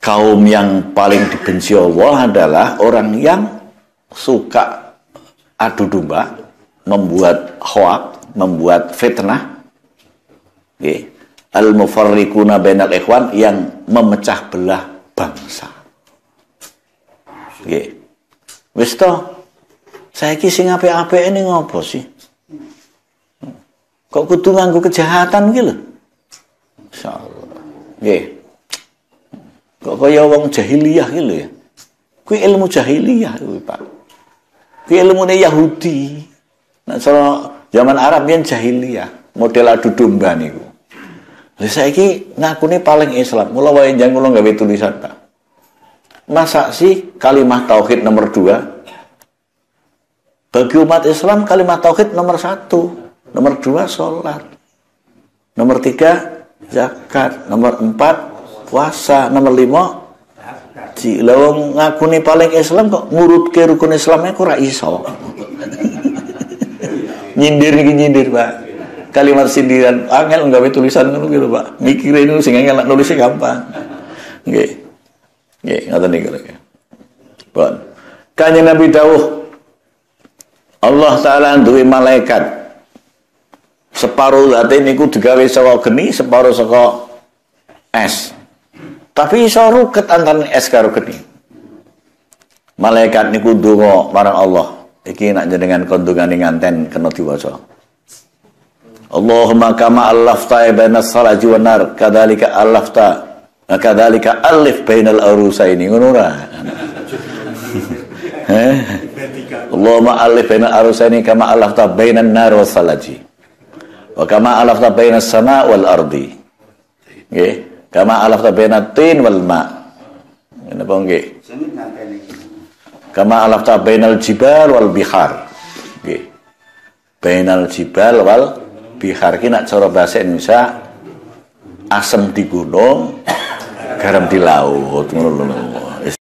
kaum yang paling dibenci Allah adalah orang yang suka adu domba, membuat hoak, membuat fitnah. Okay. Al-mufarriquna bainal ikhwan yang memecah belah bangsa. Okay. Wis to, saiki sing apik-apik ini ngopo sih? Kok kudu nganggo kejahatan gitu? Insyaallah. Nggih. Kok kaya wong jahiliyah gitu ya? Kuwi ilmu jahiliyah kuwi, Pak. Kuwi ilmune Yahudi. Nah, soal zaman Arab yang jahiliyah, model adu domba niku. Lah saiki ngakune paling Islam. Mula wae jangan kula gawe tulisan, Pak. Masa sih kalimat tauhid nomor dua? Bagi umat Islam kalimat tauhid nomor satu. Nomor dua sholat. Nomor tiga zakat. Nomor empat puasa. Nomor lima haji. Lawang ngakuni paling Islam kok ngurut ke rukun Islamnya kok iso. nyindir ini nyindir pak. Kalimat sindiran angel nggak tulisan ngono gitu pak. Mikirin itu sehingga nggak nulisnya gampang. Nggih. Nggih, ngoten niku. Bon. Kanjeng Nabi dawuh Allah taala duwe malaikat separuh zate niku digawe saka geni, separuh saka es. Tapi iso ruket antara es karo geni. Malaikat niku donga marang Allah. Iki nak jenengan kondungane nganten kena diwaca. Allahumma kama allafta baina salati wan nar kadzalika allafta kadzalika alif bainal arusaini ngono ora. Allahumma alif bainal arusaini kama allafta bainan nar was salati. Wa kama alafta baina sama wal ardi. Nggih. Kama alafta baina tin wal ma. Napa nggih? Kama alafta bainal jibal wal bihar. Nggih. Bainal jibal wal bihar ki nak cara bahasa Indonesia asam di gunung, garam di laut ngono lho.